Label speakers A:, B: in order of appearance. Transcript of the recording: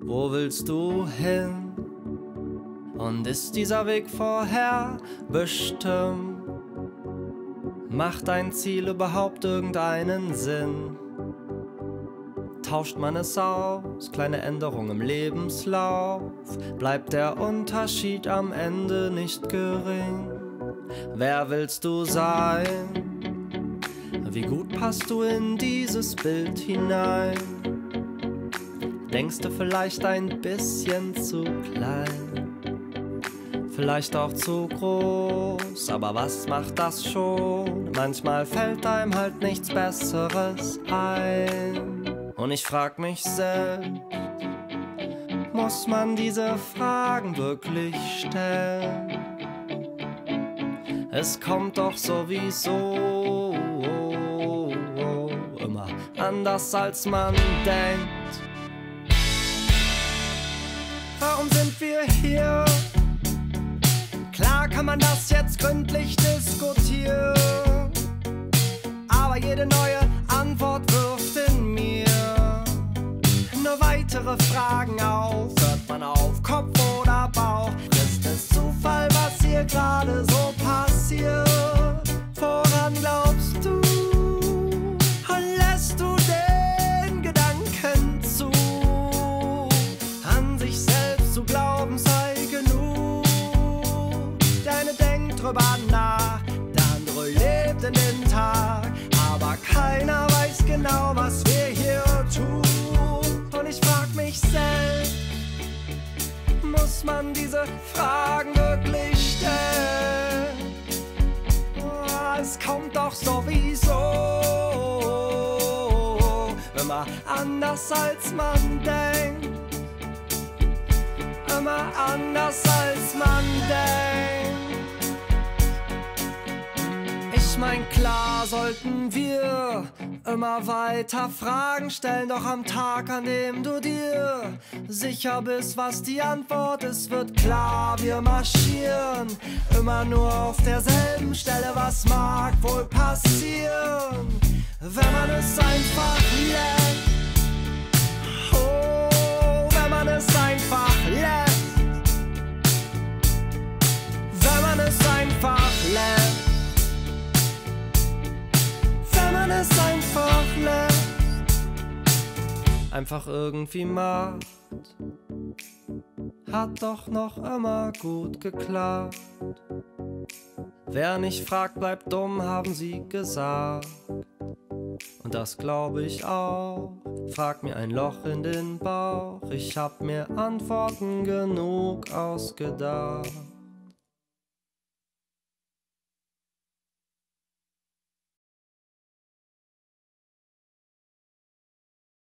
A: Wo willst du hin? Und ist dieser Weg vorher bestimmt? Macht dein Ziel überhaupt irgendeinen Sinn? Tauscht man es aus, kleine Änderung im Lebenslauf, bleibt der Unterschied am Ende nicht gering. Wer willst du sein? Wie gut passt du in dieses Bild hinein? Denkst du vielleicht ein bisschen zu klein? Vielleicht auch zu groß, aber was macht das schon? Manchmal fällt einem halt nichts Besseres ein. Und ich frag mich selbst, muss man diese Fragen wirklich stellen? Es kommt doch sowieso anders als man denkt. Warum sind wir hier? Klar kann man das jetzt gründlich diskutieren, aber jede neue Antwort wirft in mir nur weitere Fragen auf. Hört man auf Kopf oder Bauch? Ist es Zufall, was hier gerade so glauben sei genug. Deine denkt drüber nach, der andere lebt in den Tag. Aber keiner weiß genau, was wir hier tun. Und ich frag mich selbst, muss man diese Fragen wirklich stellen? Oh, Es kommt doch sowieso immer anders als man denkt. Immer anders als man denkt. Ich mein, klar sollten wir immer weiter Fragen stellen, doch am Tag, an dem du dir sicher bist, was die Antwort ist, wird klar, wir marschieren immer nur auf derselben Stelle, was mag wohl passieren, wenn man es einfach lässt. Einfach irgendwie macht, hat doch noch immer gut geklappt. Wer nicht fragt, bleibt dumm, haben sie gesagt. Und das glaube ich auch. Frag mir ein Loch in den Bauch, ich hab mir Antworten genug ausgedacht.